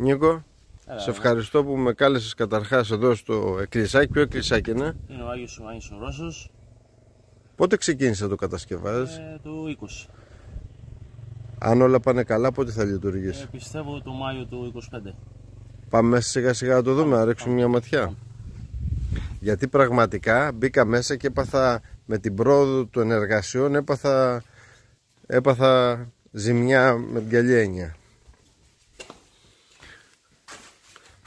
Νίκο, σε ευχαριστώ που με κάλεσες καταρχάς εδώ στο εκκλησάκι. Ποιο εκκλησάκι είναι; Είναι ο Άγιος Ιωάννης ο Ρώσος, Πότε ξεκίνησε να το κατασκευάζεις; ε, το 20. Αν όλα πάνε καλά, πότε θα λειτουργήσει. Ε, πιστεύω το Μάιο του 25. Πάμε μέσα σιγά σιγά να το δούμε, να ρίξουμε μια ματιά. Γιατί πραγματικά μπήκα μέσα και έπαθα με την πρόοδο των εργασιών έπαθα, έπαθα ζημιά με την καλή έννοια.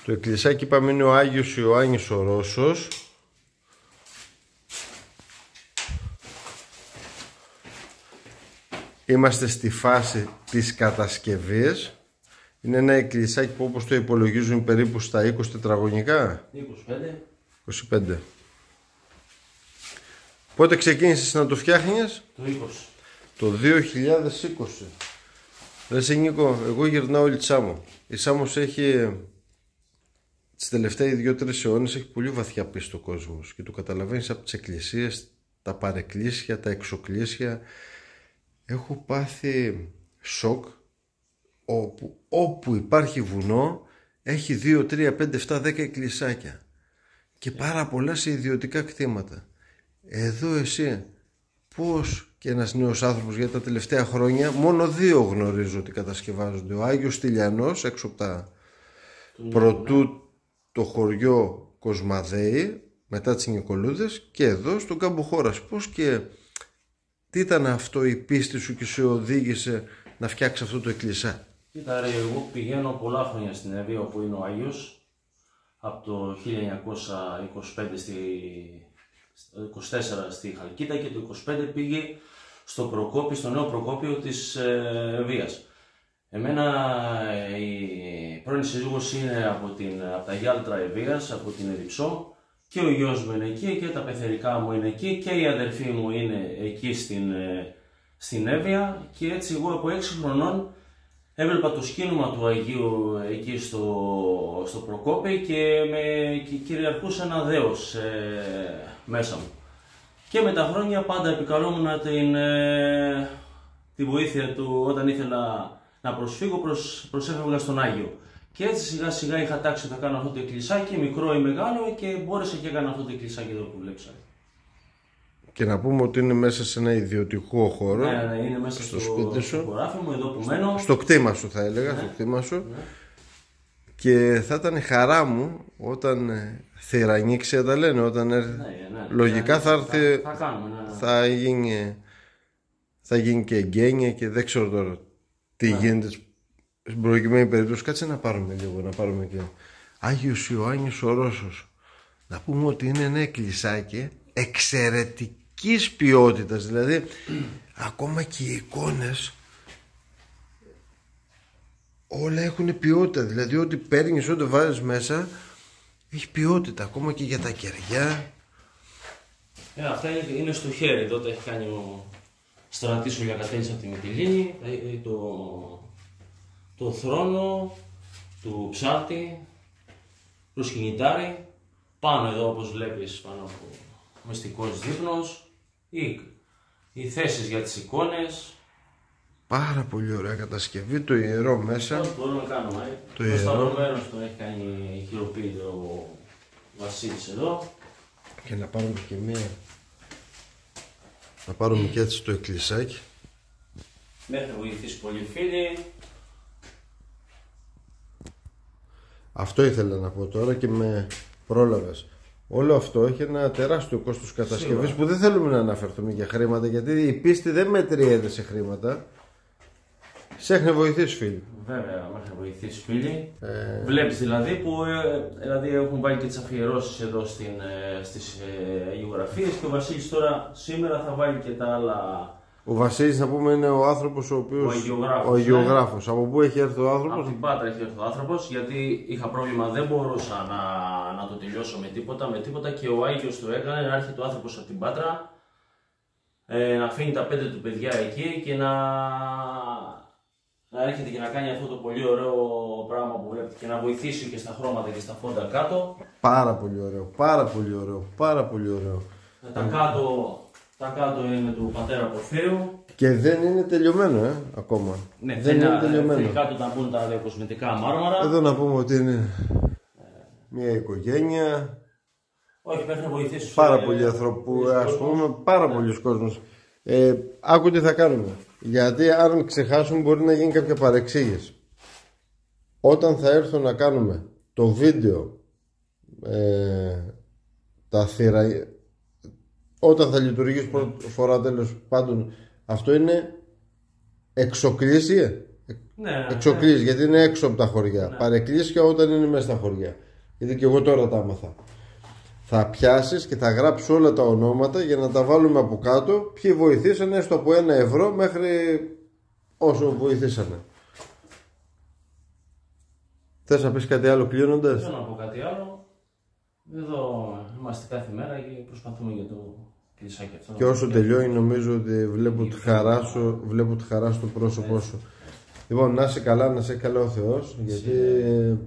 Το εκκλησάκι είπαμε είναι ο Άγιος Ιωάννης ο Ρώσος. Είμαστε στη φάση της κατασκευής. Είναι ένα εκκλησάκι που όπως το υπολογίζουν περίπου στα 20 τετραγωνικά. 25. 25. Πότε ξεκίνησες να το φτιάχνεις; Το 20. Το 2020. Ρε σε Νίκο, εγώ γυρνάω όλη τη Σάμο. Η Σάμος έχει τις τελευταίοι δύο-τρεις αιώνες έχει πολύ βαθιά πίστη ο κόσμος και το καταλαβαίνεις από τις εκκλησίες, τα παρεκκλήσια, τα εξοκλήσια. Έχω πάθει σοκ όπου, όπου υπάρχει βουνό έχει 2, 3, 5, 7, 10 εκκλησάκια και πάρα πολλά σε ιδιωτικά κτήματα. Εδώ εσύ πώς και ένας νέος άνθρωπος για τα τελευταία χρόνια μόνο δύο γνωρίζω ότι κατασκευάζονται. Ο Άγιος Τηλιανός έξω από τα πρωτού το χωριό Κοσμαδέη μετά τις Νικολούδες και εδώ στον κάμπο χώρας. Πώς και τι ήταν αυτό η πίστη σου και σε οδήγησε να φτιάξεις αυτό το εκκλησά; Κοίτα ρε, εγώ πηγαίνω πολλά χρόνια στην Εύβοια όπου είναι ο Άγιος από το 1925 στη, στο 24 στη Χαλκίδα και το 25 πήγε στο Προκόπη, στο νέο Προκόπιο της ε, Εβίας. Εμένα ε, η πρώην σύζυγος είναι από, την, από τα Γιάλτρα Εβίας, από την Εδιψό και ο γιος μου είναι εκεί και τα πεθερικά μου είναι εκεί και η αδερφή μου είναι εκεί στην, ε, στην Εύβοια και έτσι εγώ από 6 χρονών έβλεπα το σκήνομα του Αγίου εκεί στο, στο Προκόπη και με και κυριαρχούσε ένα δέος ε, μέσα μου. Και με τα χρόνια πάντα επικαλόμουν την, ε, τη βοήθεια του όταν ήθελα να προσφύγω προς, προσέφευγα στον Άγιο. Και έτσι σιγά σιγά είχα τάξει να κάνω αυτό το εκκλησάκι, μικρό ή μεγάλο και μπόρεσα και έκανα αυτό το εκκλησάκι εδώ που βλέπεις. Και να πούμε ότι είναι μέσα σε ένα ιδιωτικό χώρο. Ναι, ναι, είναι μέσα στο, σπίτι στο σου. χωράφι μου, εδώ που μένω. Στο κτήμα σου θα έλεγα, στο κτήμα σου. Και θα ήταν χαρά μου όταν ε, θηρανίξει τα λένε, όταν έρθει. Ναι, ναι, Λογικά ναι, θα έρθει, Θα, θα κάνουμε, ναι, ναι. θα γίνει, θα γίνει και εγγένεια και δεν ξέρω τώρα τι γίνεται στην προκειμένη περίπτωση. Κάτσε να πάρουμε λίγο, να πάρουμε και Άγιος Ιωάννης ο Ρώσος. Να πούμε ότι είναι ένα εκκλησάκι εξαιρετικής ποιότητας. Δηλαδή, ακόμα και οι εικόνες όλα έχουν ποιότητα. Δηλαδή, ό,τι παίρνεις, ό,τι βάζεις μέσα, έχει ποιότητα. Ακόμα και για τα κεριά. Ε, αυτά είναι, είναι στο χέρι, εδώ τα έχει κάνει ο στρατής ο Λιακατέλης από τη Μυτιλίνη, ε, ε, το, το θρόνο του ψάρτη, προσκυνητάρι, πάνω εδώ όπως βλέπεις πάνω από μυστικός δείπνος, οι, οι θέσεις για τις εικόνες, Πάρα πολύ ωραία κατασκευή, το ιερό μέσα. Ό,τι μπορούμε να κάνουμε. Ε; Το Το ιερό. σταυρωμένο το έχει κάνει χειροποίητο ο Βασίλης εδώ. Και να πάρουμε και μία. Να πάρουμε και έτσι το εκκλησάκι. Μέχρι να βοηθήσει πολύ φίλοι. Αυτό ήθελα να πω τώρα και με πρόλαβες. Όλο αυτό έχει ένα τεράστιο κόστος κατασκευής Σίγουρα. που δεν θέλουμε να αναφερθούμε για χρήματα γιατί η πίστη δεν μετριέται σε χρήματα. Σε έχει βοηθήσει φίλοι. Βέβαια, μέχρι να βοηθήσει φίλοι. Ε, Βλέπεις δηλαδή που ε, δηλαδή έχουν βάλει και τις αφιερώσεις εδώ στην, ε, στις ε, αγιογραφίες και ο Βασίλης τώρα σήμερα θα βάλει και τα άλλα ο Βασίλης να πούμε είναι ο άνθρωπος ο οποίος... Ο αγιογράφος, ο ναι. αγιογράφος. Από πού έχει έρθει ο Από άνθρωπος; την Πάτρα έχει έρθει ο άνθρωπος γιατί είχα πρόβλημα, δεν μπορούσα να, να το τελειώσω με τίποτα, με τίποτα και ο Άγιος το έκανε να έρχεται ο άνθρωπος από την Πάτρα ε, να αφήνει τα πέντε του παιδιά εκεί και να, να έρχεται και να κάνει αυτό το πολύ ωραίο πράγμα που βλέπετε και να βοηθήσει και στα χρώματα και στα φόντα κάτω. Πάρα πολύ ωραίο, πάρα πολύ ωραίο, πάρα πολύ ωραίο. Τα κάτω, τα κάτω είναι του πατέρα Πορφύριου. Και δεν είναι τελειωμένο, ε, ακόμα. Ναι, δεν είναι τελειωμένο. Θέλει κάτω να μπουν τα κοσμητικά μάρμαρα. Εδώ να πούμε ότι είναι μια οικογένεια. Όχι, μέχρι να βοηθήσει. Πάρα πολλοί ανθρώπου, ας πούμε, πάρα πολλοί κόσμος. Ε, άκου τι θα κάνουμε. Γιατί αν ξεχάσουμε μπορεί να γίνει κάποια παρεξήγηση. Όταν θα έρθω να κάνουμε το βίντεο ε, τα θύρα όταν θα λειτουργήσει πρώτη φορά τέλος πάντων αυτό είναι εξοκλήσια Ναι, ναι, εξοκλήσει γιατί είναι έξω από τα χωριά ναι. παρεκκλήσια όταν είναι μέσα στα χωριά γιατί και εγώ τώρα τα άμαθα θα πιάσεις και θα γράψεις όλα τα ονόματα για να τα βάλουμε από κάτω. Ποιοι βοηθήσανε έστω από ένα ευρώ μέχρι όσο βοηθήσανε. Θες να πεις κάτι άλλο κλείνοντας; Δεν να πω κάτι άλλο. Εδώ είμαστε κάθε μέρα και προσπαθούμε για το κλεισάκι αυτό. Και όσο τελειώνει νομίζω ότι βλέπω τη χαρά σου, βλέπω τη χαρά στο πρόσωπό σου. Λοιπόν, να είσαι καλά, να είσαι καλά ο Θεός, γιατί ε,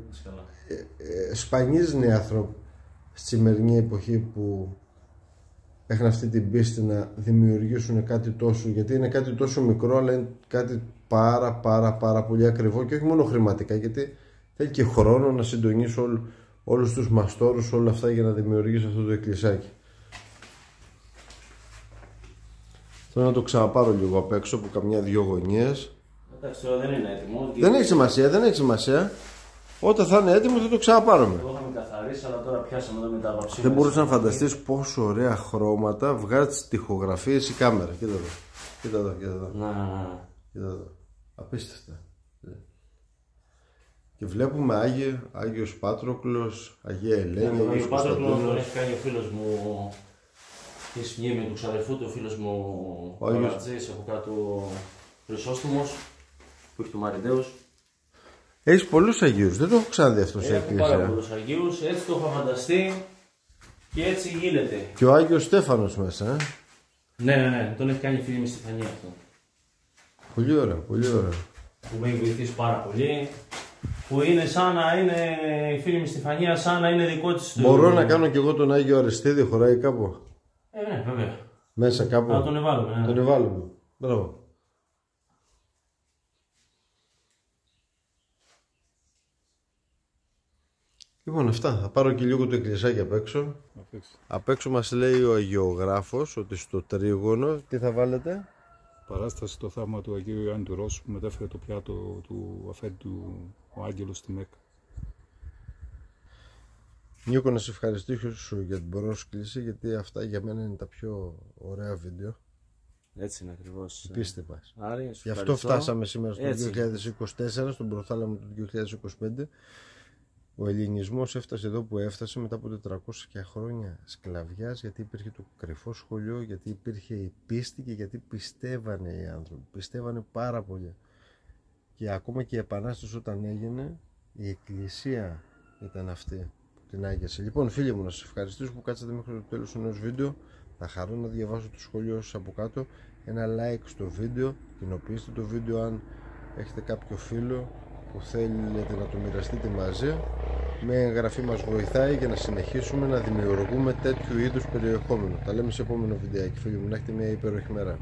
ε, σπανίζουν οι άνθρωποι στη σημερινή εποχή που έχουν αυτή την πίστη να δημιουργήσουν κάτι τόσο, γιατί είναι κάτι τόσο μικρό, αλλά είναι κάτι πάρα πάρα πάρα πολύ ακριβό και όχι μόνο χρηματικά, γιατί θέλει και χρόνο να συντονίσει όλο, όλους τους μαστόρους, όλα αυτά για να δημιουργήσει αυτό το εκκλησάκι. Θέλω να το ξαναπάρω λίγο απ' έξω από καμιά δυο γωνίες. Εντάξει, τώρα δεν είναι έτοιμος. Δεν έχει σημασία, δεν έχει σημασία. Όταν θα είναι έτοιμος θα το ξαναπάρουμε. Το είχαμε καθαρίσει, αλλά τώρα πιάσαμε εδώ με τα βαψίματα. Δεν μπορούσα να φανταστείς πόσο ωραία χρώματα βγάζει τις τοιχογραφίες η κάμερα. Κοίτα εδώ. Κοίτα εδώ, κοίτα εδώ. Να, να, να. Κοίτα εδώ. Απίστευτα. Και βλέπουμε Άγιο, Άγιος Πάτροκλος, Αγία Ελένη, ναι, Άγιος Πάτροκλος τον έχει κάνει ο φίλος μου της μνήμη τους ξαδερφού του, ο φίλος μου ο Αγατζής από κάτω Χρυσόστομος που έχει του Μαριντέους. Έχεις πολλούς Αγίους, δεν το έχω ξαναδεί αυτό σε εκκλησία. Έχω πάρα πολλούς Αγίους, έτσι το έχω φανταστεί και έτσι γίνεται. Και ο Άγιος Στέφανος μέσα, ε. Ναι, ναι, ναι, τον έχει κάνει φίλη με Στεφανία αυτό. Πολύ ωραία, πολύ ωραία. Που με έχει βοηθήσει πάρα πολύ που είναι σαν να είναι η φίλη μου Στεφανία, σαν να είναι δικό της Μπορώ να κάνω κι εγώ τον Άγιο Αριστίδη, χωράει κάπου; Ε, ναι, βέβαια. Μέσα κάπου; Να τον εβάλουμε. Ναι. Τον εβάλουμε. Μπράβο. Λοιπόν αυτά, θα πάρω και λίγο το εκκλησάκι απ' έξω. Απ' έξω μας λέει ο Αγιογράφος ότι στο τρίγωνο τι θα βάλετε; Παράσταση στο θαύμα του Αγίου Ιωάννη του Ρώσου που μετέφερε το πιάτο του αφέντου ο Άγγελος στη Μέκα. Νίκο να σε ευχαριστήσω για την πρόσκληση γιατί αυτά για μένα είναι τα πιο ωραία βίντεο. Έτσι είναι ακριβώς. Πίστευα. Άρη, Γι' αυτό φτάσαμε σήμερα στο 2024, στον προθάλαμο του 2025. Ο ελληνισμός έφτασε εδώ που έφτασε μετά από 400 χρόνια σκλαβιάς γιατί υπήρχε το κρυφό σχολείο, γιατί υπήρχε η πίστη και γιατί πιστεύανε οι άνθρωποι. Πιστεύανε πάρα πολύ. Και ακόμα και η Επανάσταση όταν έγινε, η Εκκλησία ήταν αυτή που την άγιασε. Λοιπόν φίλοι μου να σας ευχαριστήσω που κάτσατε μέχρι το τέλος του νέου βίντεο. Θα χαρώ να διαβάσω το σχολείο σας από κάτω. Ένα like στο βίντεο, κοινοποιήστε το βίντεο αν έχετε κάποιο φίλο που θέλετε να το μοιραστείτε μαζί με εγγραφή μας βοηθάει για να συνεχίσουμε να δημιουργούμε τέτοιου είδους περιεχόμενο. Τα λέμε σε επόμενο βιντεάκι. Φίλοι μου να έχετε μια υπέροχη μέρα